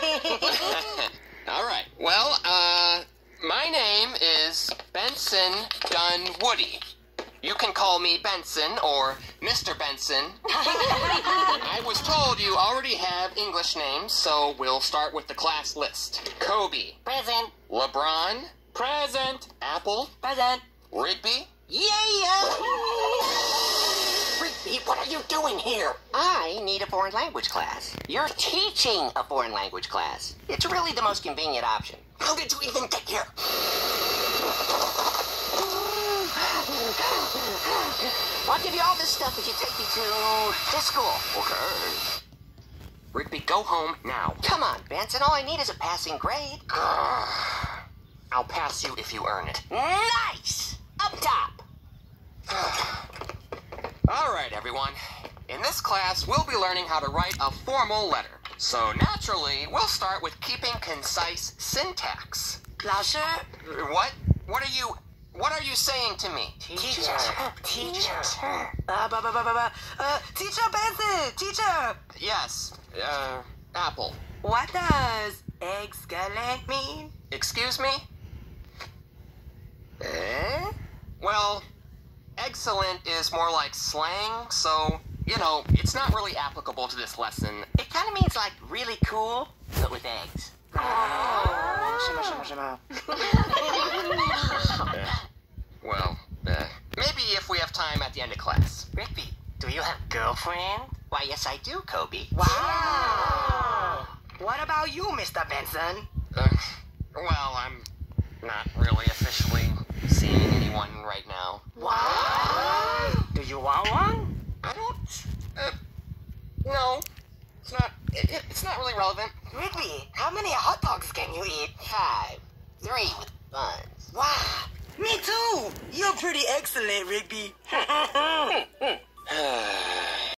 All right. Well, uh, my name is Benson Dunwoody. You can call me Benson or Mr. Benson. I was told you already have English names, so we'll start with the class list. Kobe. Present. LeBron. Present. Apple. Present. Rigby. Yeah! Rigby, what are you doing here? I need a foreign language class. You're teaching a foreign language class. It's really the most convenient option. How did you even get here? I'll give you all this stuff if you take me to this school. Okay. Rigby, go home now. Come on, Benson. All I need is a passing grade. I'll pass you if you earn it. Nice! Up top. All right, everyone. In this class, we'll be learning how to write a formal letter. So naturally, we'll start with keeping concise syntax. 老师 What? What are you? What are you saying to me? Teacher. Teacher. Uh, bu- bu- uh, teacher Benson. Teacher. Yes. Uh, Apple. What does excellent mean? Excuse me? Eh? Well, excellent is more like slang, so, you know, it's not really applicable to this lesson. It kind of means like really cool, but with eggs. Well, uh, maybe if we have time at the end of class. Rigby, do you have girlfriend? Why, yes, I do, Kobe. Wow. What about you, Mr. Benson? Uh, well, I'm not really officially seeing anyone right now. Wow. Do you want one? It's not really relevant. Wrigley, how many hot dogs can you eat? Five. Three with buns. Wow. Me too. You're pretty excellent, Rigby.